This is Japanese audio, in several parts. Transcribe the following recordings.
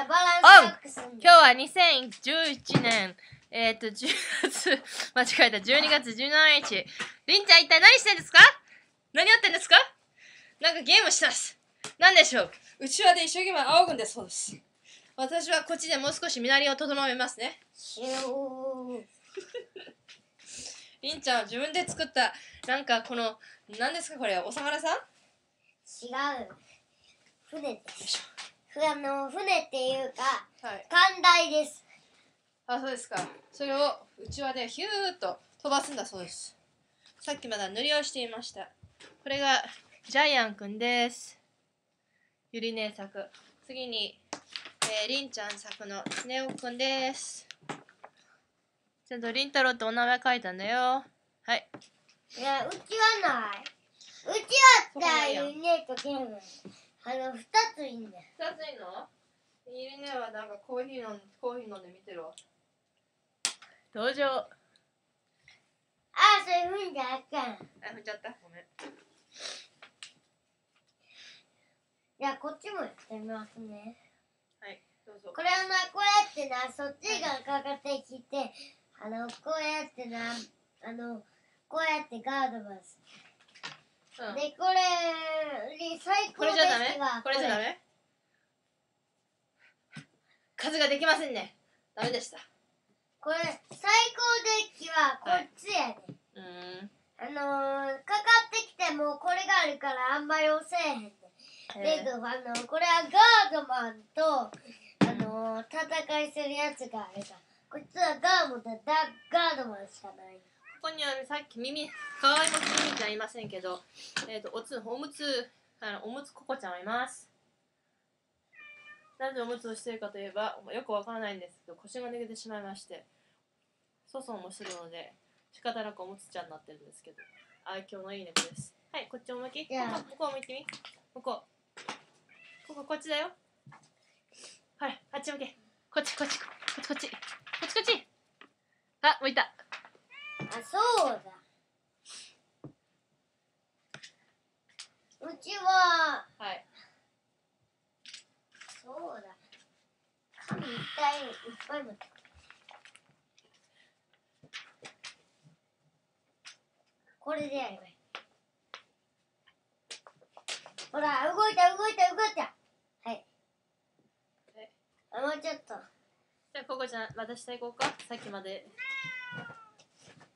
らバラン今日は2011年、えっ、と、10月、間違えた、12月17日。りんちゃん一体何してんですか？何やってんですか？なんかゲームしてます。何でしょう？うちわで一生懸命仰ぐんです、そうです。私はこっちでもう少し身なりを整えますね。りんちゃんは自分で作った、なんかこの、何ですかこれ、お魚さん？違う。船ですふあの船っていうかはい。艦隊ですあ、そうですか。それをうちわでヒューッと飛ばすんだそうです。さっきまだ塗りをしていました。これがジャイアンくんです。ゆり姉作。次に、えー、りんちゃん作のネオくんです。ちゃんとりんたろうってお名前書いたんだよ。はい。いやうちはないうちはったらいねとゲームあの二ついいんだよ二ついいの？ゆりねはなんかコーヒー飲んコーヒー飲んで見てるわ。登場。ああそういうふうんじゃあかんあ、踏んじゃった。ごめん。じゃあこっちもやってみますねはい、どうぞ。これはなこうやってなそっちがかかってきてあのこうやってなあのこうやってガードますうんでこれ最高でこれじゃダメ？これじゃダメ？数ができませんね。ダメでした。これ最高デッキはこっちやね、うーん。あのー、かかってきてもこれがあるからあんまり押せえへんね。えであのこれはガードマンとあのー、戦いするやつがあるからこいつはガードマンとダガードマンしかない。ここにあるさっき耳、かわいもち耳ちゃんいませんけど、えっ、と、おつ、おむつ、あの、おむつここちゃんはいます。なぜおむつをしているかといえば、よくわからないんですけど、腰が抜けてしまいまして、粗相もするので、仕方なくおむつちゃんになってるんですけど、愛嬌のいい猫です。はい、こっちを向き？ここを向いてみ？ここ。ここ、こっちだよ。ほら、あっち向け。こっち、こっち、こっち、こっち。こっち、こっち。あ、向いた。あそうだうちははい。そうだ紙いっぱいいっぱい持ってこれでやればいいほら動いた動いた動いたはいはいあもうちょっとじゃあ、ここちゃん、私と行こうか。さっきまで。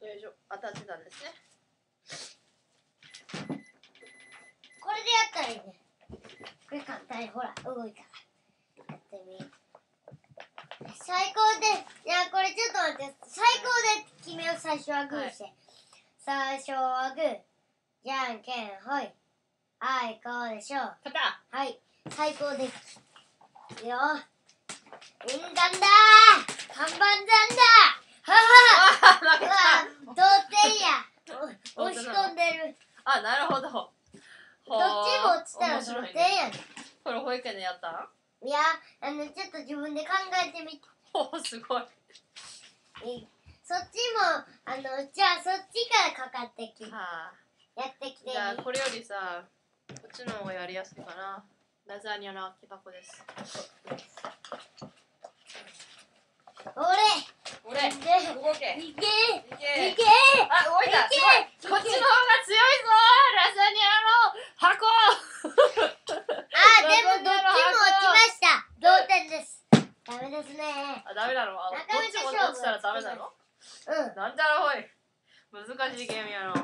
よいしょ、当たってたんですね。これでやったらいいねこれ簡単にほら動いたからやってみ最高でいやこれちょっと待って最高で決めよう最初はグーして、最初はグーじゃんけんほい。はいこうでしょう。勝った。はい最高ですいいよ。印鑑だ看板山だははあ負うわけ同点やお押し込んでるたあ、なるほど。どどっちも落ちたら同点やねこれ保育園でやったんいや、あの、ちょっと自分で考えてみて。おーすごい。えそっちも、あの、じゃあそっちからかかってき、やはあ。ってきて。じゃあ、これよりさ、こっちの方がやりやすいかな。ラザニアの空き箱です。俺俺、いけけあ、動いたいけすごいこっちの方が強いぞラザニアの箱あ、でもどっちも落ちました。同点です。ダメですね。あ、ダメなのあどっちも落ちたらダメなのうなんじゃらほい難しいゲームやろ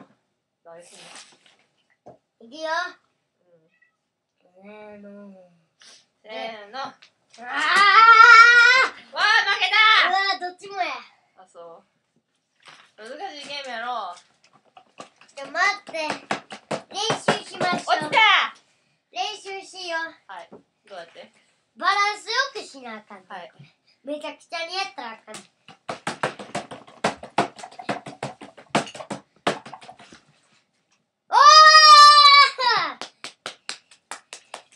大事ねん。いくよ。うんせーの。せーのわああ負けあうたわどっちもや。あそう難しいゲームやろちょ、待って。練習しましょう落ち。た練習しよう。はいどうやって？バランスよくしなあかんね。はいめちゃくちゃにやったらあか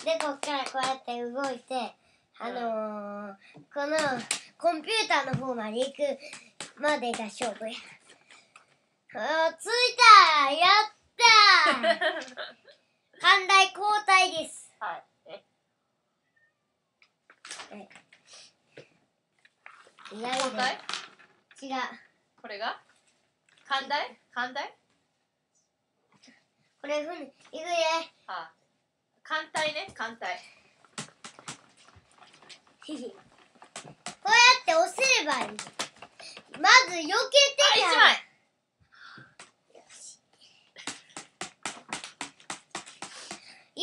で、こっからこうやって動いて、あのー、このコンピューターの方まで行くまでが勝負や。あー、着いた！やった！ー 寛大交代です。はい。え？え違う交代違う。これが？寛大寛大これふんいくで。あ。艦隊ね艦隊こうやって押せればいい。まず避けてあから避け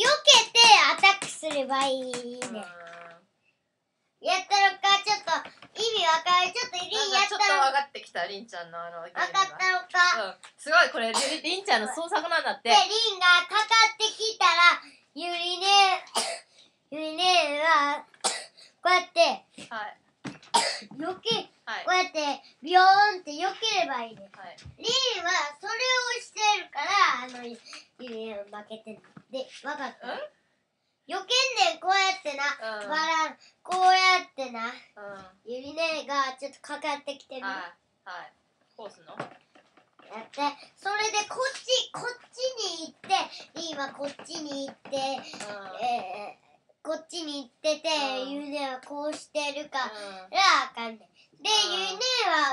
てアタックすればいいね。うん。やったのかちょっと意味わかる？ちょっとリンやっなんかちょっとたの分かってきたりんちゃんのあのゲームが。わかったのか。うん。すごいこれりりんちゃんの創作なんだって。でリンがかかってきたらゆりねゆりねはこうやってはい。避けはい。こうやってビヨーンって避ければいいね。はい。リンはそれをしてるからあのゆりねは負けてるでわかった。うん？避けんねんこうやってな、うん。バランこうやってな。うん。ゆりねがちょっとかかってきてる、はいはい。コースの？やって。それでこっちこっちに行ってリンはこっちに行って、うん。えーこっちに行ってて、うん。ゆりねはこうしてるからうん。あかんねん。で、うん。ゆりね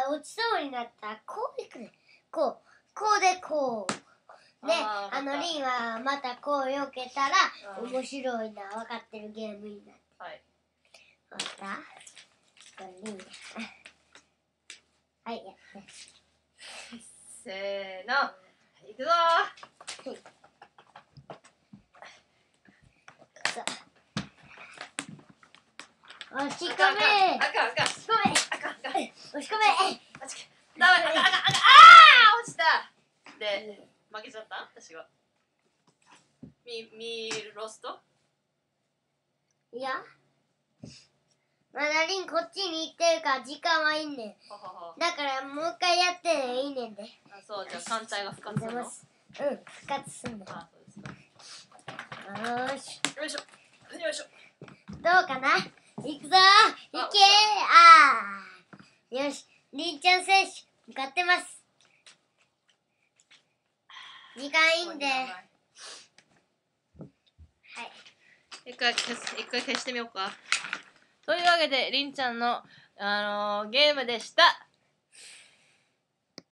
は落ちそうになったらこう行くねん。こう。こうでこうであのリンはまたこう避けたら、うん。面白いな分かってるゲームになって。はい。はいやって。せーの。いくぞ。そう押し込め。あかんあかん。押し込め。あかんあかん。押し込め。ダメあかん。ああ落ちた。で負けちゃった？私がミミロスト？いや。まだリンこっちに行ってるから時間はいいねん。ほほほだからもう一回やってねいいねんで。あそうじゃあ艦隊が復活するの？うん復活すんの。あそうですか。よーし。よいしょ。よいしょ。どうかな？行くぞ。行けあー。よし。りんちゃん選手向かってます時間いいんで。はい。一回消す一回消してみようか。というわけでりんちゃんの、あのーゲームでした。